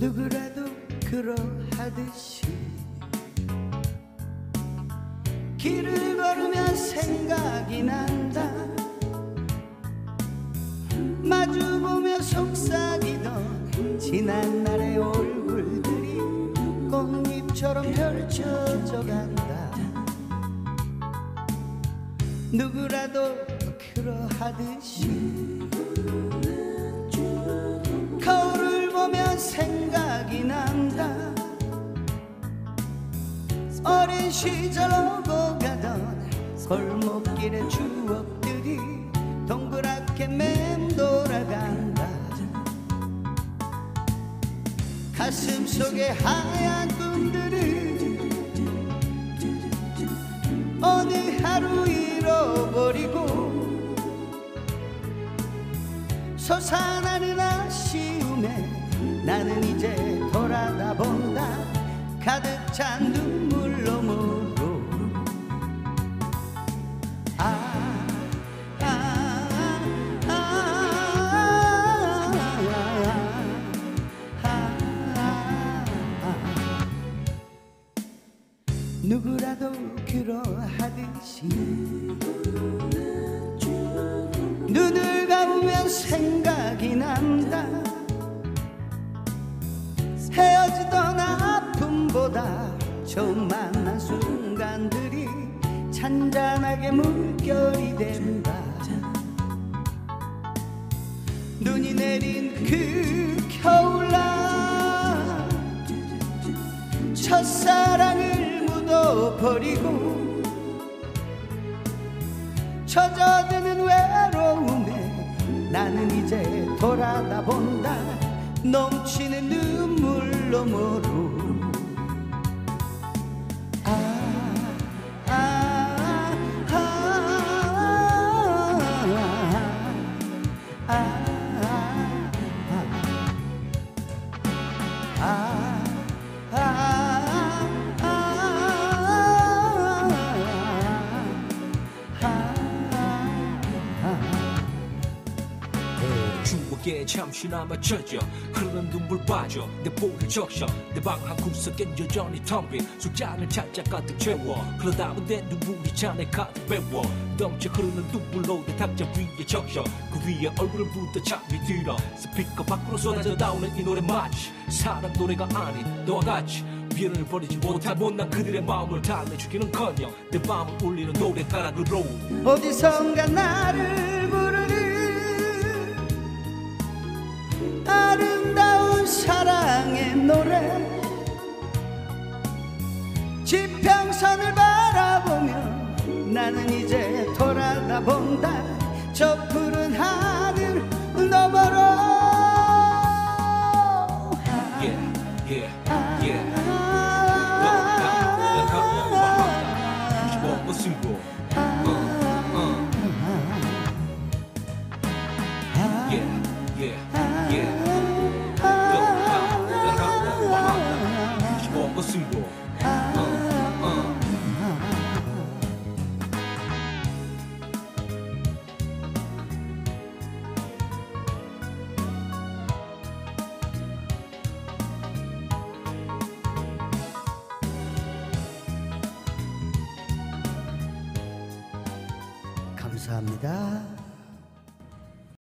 누구라도 그러하듯이 길을 걸으면 생각이 난다. 마주보며 속삭이던 지난 날의 얼굴들이 꽃잎처럼 펼쳐져 간다. 누구라도 그러하듯이 시절 오고 가던 골목길의 추억들이 동그랗게 맴돌아간다. 가슴 속에 하얀 꿈들을 어느 하루 잃어버리고 솟아나는 아쉬움에 나는 이제 돌아다 본다. 가득 찬눈 누구라도 그러하듯이 눈을 감으면 생각이 난다. 헤어지던 아픔보다 처음 만난 순간들이 잔잔하게 물결이 된다 버리고 젖어드는 외로움에 나는 이제 돌아다 본다. 넘치는 눈물 너머로 추억에 잠시나마 젖어. 흐르는 눈물 빠져. 내 볼을 적셔. 내 방 한 구석엔 여전히 텅빈 술잔을 찾아 가득 채워. 그러다 보내 눈물이 잔에 가득 배워. 넘쳐 흐르는 눈물로 내 탁자 위에 적셔. 그 위에 얼굴을 묻어 잠이 들어. 스피커 밖으로 쏟아져 나오는 이 노래 마치 사랑 노래가 아닌 너와 같이 비를 버리지 못한 못난 그들의 마음을 달래주기는커녕 내 마음을 울리는 노래 따라 그로. 어디선가 나를 부르 아름다운 사랑의 노래. 지평선을 바라보며 나는 이제 돌아다 본다. 저 푸른 하늘 너머로. Yeah yeah 먹고 쓰고 감사합니다.